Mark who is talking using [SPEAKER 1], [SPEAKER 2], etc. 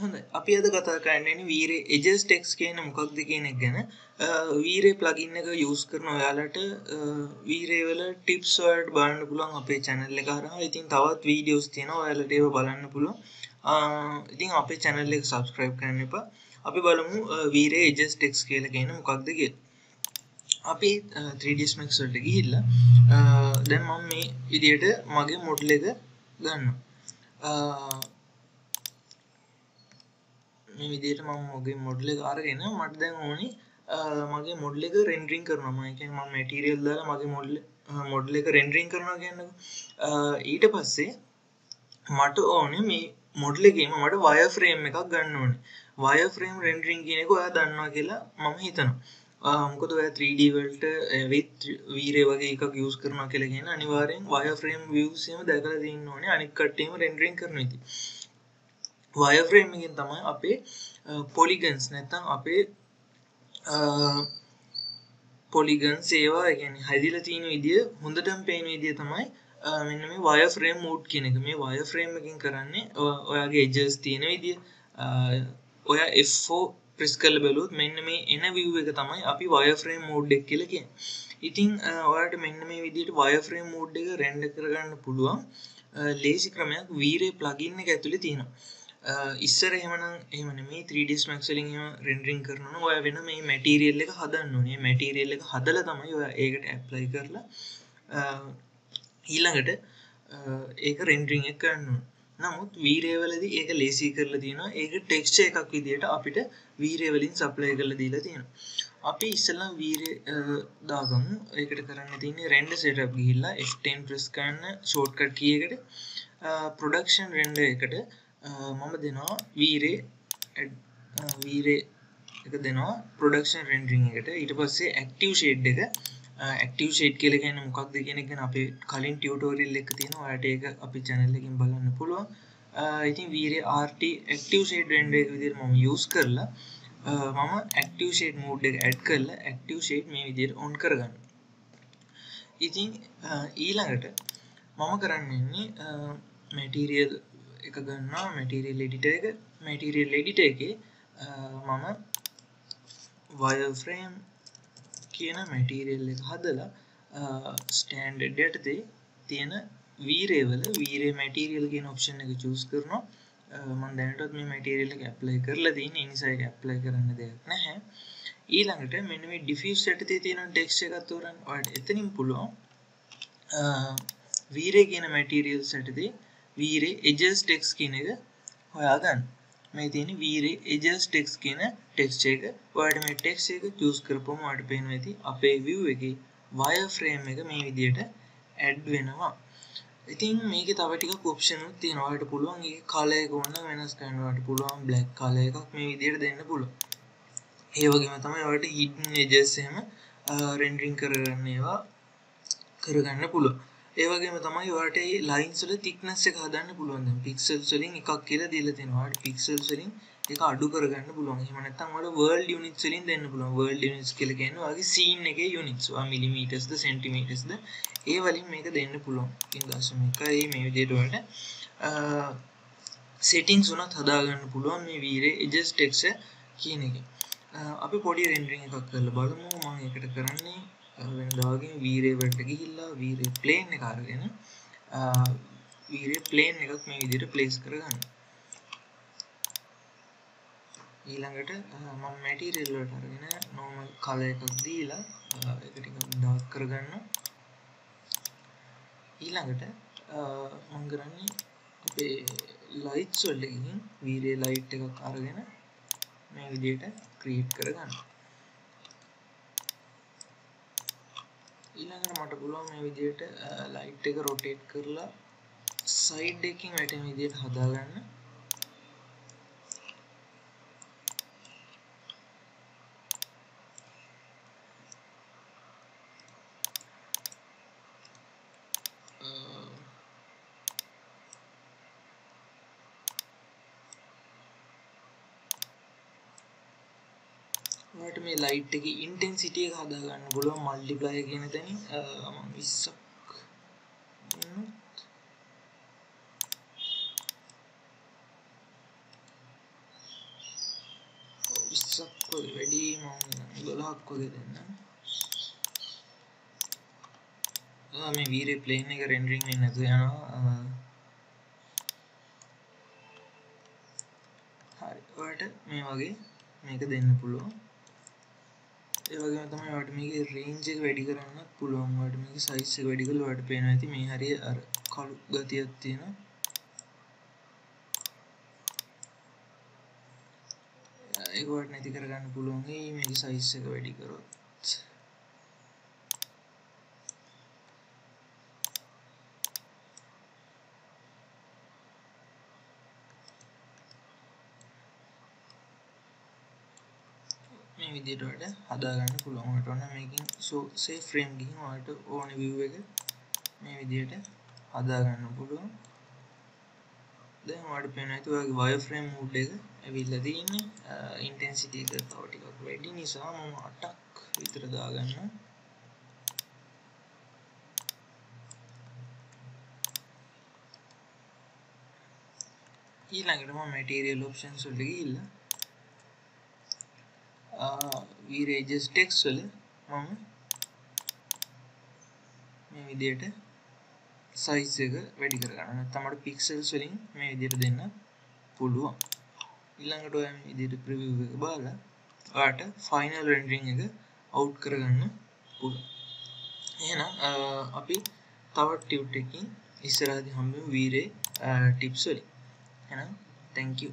[SPEAKER 1] හොඳ අපි අද කතා කරන්න වීරේ එජස් ටෙක්ස් කියන මොකක්ද කියනෙක් ගැන. වීරේ ප්ලගින්න එක යස් කරන ඔයාලට වීරේවල ටිප්ස්වර්ඩ් බලන්න පුළන් අපේ චැනල්ල කරහ ඉතින් තවත් වීඩියෝස් තියෙන ඔයාලට ඒව බලන්න පුළුව ඉතින් අපේ චැනල්ල එක සබස්ක්‍රයිබ් කරන්න එපා. අපි බලමු වීරේ එජස් ටෙක්ස් කියල කියන මොකක්ද කිය අපි 3ඩස්මක්ස්වල්ට ගිහිල්ල දැන් මම මේ ඉදියට මගේ මොඩ්ල එක ගන්න මේ විදියට මම මොගේ මොඩ්ල අරගෙන මට දැන් ඕනි මගේ මොඩ්ල එක රෙන්ඩරින් කරනම එක ම මැටිරියල් දාල මගේ මොඩ්ල මොඩ්ල එක රෙන්ඩරින් කරනවා කියන්න. ඊට පස්සේ මට ඕන මේ මොඩ්ලගේම මට වය ෆ්‍රේම් එකක් ගන්න ඕන. වය ෆ්‍රේම් රෙන්ඩරින් කියනෙක ඔයා දන්නවා කියලා මම හිතනවා. මොකද ඔය 3ඩවල්ට ඇවිත් වීරේ වගේ එකක් යස් කරන කෙලගෙන අනිවාරෙන් වය ෆ්‍රේම් වියසම දැකල තින්න ඕනේ. අනිකට්ටීම රෙන්ඩරින් කරන ති වයෆ්‍රේම්ගෙන් තමයි අපේ පොලිගන්ස් නැත්තම් අපේ පොලිගන් සේවා ගැන හදිල තියෙන විදිිය හොඳටම් පේන විදිිය තමයි මෙන්න මේ වය ෆ්‍රේම් මූඩ් කියනක මේ වය ෆ්‍රේම් එකින් කරන්නේ ඔයාගේ එජස් තියෙන විදිිය. ඔය එෝ ප්‍රෙස් කල බැලුත් මෙන්න මේ එන විව් එක තමයි අපි වය ෆ්‍රේම් මෝඩ් එක් කියල කිය ඉතිං ඔයාට මෙන්න මේ විදිට වය ෆ්‍රේම් මෝඩ් එක රැන්ඩ කරගන්න පුළුවන්. ලේසි ක්‍රමයක් වීරේ ප්ලගින්න එක ඇතුළි තියෙනවා. ඉස්සර එහමනම් එහමන මේ 3ඩස් මක්සලින් රෙන්ඩරින් කරන ඔය වෙන මේ මැටීරියල් එක හදන්න ඕනේ. මැටීරියල් එක හදල තමයි ඔය ඒකට ඇප්ලයි කරලා ඊළඟට ඒක රෙන්ඩරිං එක කරන්න නමුත් වීරේවලදි ඒක ලේසි කරලා තියෙන ඒක ටෙක්ෂ එකක් විදියට අපිට වීරේවලින් සප්ලය කරල දීලා තියෙන අපි ඉස්සල්ලා වීරේ දාගමු. ඒකට කරන්න තින්නේ රෙන්ඩ සෙටක් ගිහිල්ලා F10 ප්‍රස් කරන්න ෂෝට්කට් කියකට ප්‍රඩක්ෂන් රෙන්ඩ එකට මම දෙනවා වීරේ වීරේ එක දෙනවා ප්‍රඩක්ෂන් රෙන්ඩරිං එකට. ඊට පස්සේ ඇක්ටව් ෂේඩ් එක. ඇක්ටව ෂේට් කියලගෙන මොකක්ද කියෙනෙගෙන අපේ කලින් ටියවටෝරිල් එක තියෙන යට එක අපි චැනල්ලකින් බලන්න පුළුවන්. ඉතින් වීරේ ආර්ට ඇක්ටව ෂේඩ් රෙන්ඩ එක විදිර මම යස් කරලා මම ඇක්ටව ෂේඩ් මෝඩ් එක ඇඩ් කරලා ඇක්ටව ෂේඩ් මේ විදිර ඔන් කරගන්න ඉතින් ඊළඟට මම කරන්නන්නේ මැටීරියල් එක ගන්නා මැටිරියල් එඩිට එක. මැටිරියල් එඩිට එක මම වයෆ්‍රේම් කියන මැටීරියල් එක හදලා ස්ටෑන්ඩ් යටතේ තියෙන වීරේවල වීරේ මැටීරියල් කියෙන ඔප්ෂන් එක චස් කරනවා. මන් දැනටත් මේ මැටීරියල් එක ඇප්ලයි කරලා දී නිසයි ඇප්ලයි කරන්න දෙයක් නැහැ. ඊළඟට මෙන්න මේ ඩිෆිස් යටතේ තියෙන ටෙක්ෂ එකත්තුරන් වට එතනින් පුළුවන්. වීරේ කියන මැටීරියල් සටතේ වීරේ එජස් ටෙක්ස් කියන එක හොයාගන්න මේ තියෙන වීරේ එජස් ටෙක්ස් කියන ටෙක්ස් එක ඔයාට මේ ටෙක්ස් එක චස් කරපුම වට පේන ඇති අපේ විව් එක වය ෆ්‍රේම් එක මේ විදියට ඇඩ් වෙනවා. ඉතින් මේක තවටික කොප්ෂනු තියෙනවාට පුළුවන් ඒ කාලයක ඔන්න වෙනස් කන්නවට පුළුවන් බ්ලක් කාලය එකක් මේ විදියට දෙන්න පුළුව ඒවගේම තමයි වට හිටන් එජස්සම රෙන්ඩරිං කරගන්නේවා කරගන්න පුළුව ඒවගේම තමයි වාට ලයින්සල තික්නස්ස එක හදන්න පුළුවන්. පික්සල් සලින් එකක් කියලා දීල තිෙනවාට පික්සල් සලින් එක අඩු කරගන්න පුළුවන්. මනත්තම් වල වර්ල් යුනිත් සලින් දෙන්න පුළුවන්. වර්ල් යුනිස් කලගෙන වගේ සීන් එක යුනිත්වා මිලිමීටස්ද සෙන්ටිමීටස්ද ඒ වලින් මේක දෙන්න පුළුවන්. ඉදශම එකයි මේ විදිටවට සෙටිං සුනත් හදාගන්න පුළුවන් මේ වීරේ එජස් ටෙක්ස කියන එක. අපි පොඩි රෙන්ඩරිං එකක් කරල බලමු. මං එකට කරන්නේ වෙනදාගේ වීරේවට ගිහිල්ලා වීරේ ප්ලේන් කාරගෙන වීරේ ප්ලේන් එකක් මේ විදිට ප්ලේස් කරගන්න. ඊළඟට මම මැටිරෙල්ලට අරගෙන නෝමල් කල එකක් දීලා එකට ඩාක් කරගන්න. ඊළඟට මංගරන්නේ අපේ ලයිට් සොල්ලකින් වීරේ ලයිට් එකක් අරගෙන මේ විදියට ක්‍රීට් කරගන්න. ඊළඟට මට පුළුවන් මේ විදියට ලයිට් එක රොටේට් කරලා සයිඩ් එකින් වැටෙන විදියට හදාගන්න. ට මේ ලයිට් එක ඉන්ටෙන්සිටිය හදාගන්න ගොලො මල්ලිපලය කියන තැන විස්සක් විස්සක් වගේ වැඩි මම දොළහක් වගේ දෙන්න මේ වීරේ ප්ලේන් එක රෙන්ඩරිං වෙන්නේ නැතුව යනවා. හරි. ඔයාලට මේ වගේ මේක දෙන්න පුළුවන්. ඒ වගේම තමයි ඔයාලට මේකේ රේන්ජ් එක වැඩි කරන්නත් පුළුවන්. ඔයාලට මේකේ සයිස් එක වැඩි කරලා ඔයාලට පේනවා. ඇති මේ හරිය අර කළු ගතියක් තියෙනවා. ඒක ඔයාලට නැති කරගන්න පුළුවන්. මේ සයිස් එක වැඩි කරොත්. මේ විදිහට ඔයාලට හදාගන්න පුළුවන්. ඔයාලට ඔන්න මේකෙන් so save frame ගිහින් ඔයාලට ඕන view එක මේ විදිහට හදාගන්න පුළුවන්. දැන් ඔයාලට පේනවා ඇති ඔයාගේ wireframe mode එක ඇවිල්ලා තියෙන්නේ. intensity එක තව ටිකක් වැඩි නිසා මම 8ක් විතර දාගන්නවා. ඊළඟට මම material options වලට ගිහිල්ලා වීරේජස් ටෙක්ස් වල මම මේ විදියට සයිස් එක වැඩි කරගන්න තමට පික්සල්ස් වලින් මේ විදියට දෙන්න පුළුවන්. ඊළඟට ඔය මේ විදියට ප්‍රිවිව් එක බලලා ඔයාට ෆයිනල් රෙන්ඩරින් එක අවුට් කරගන්න පුළුවන්. එහෙනම් අපි තවත් ටියුට් එකකින් ඉස්සරහදී හම්බෙමු වීරේ ටිප්ස් වලින්. එහෙනම් thank you.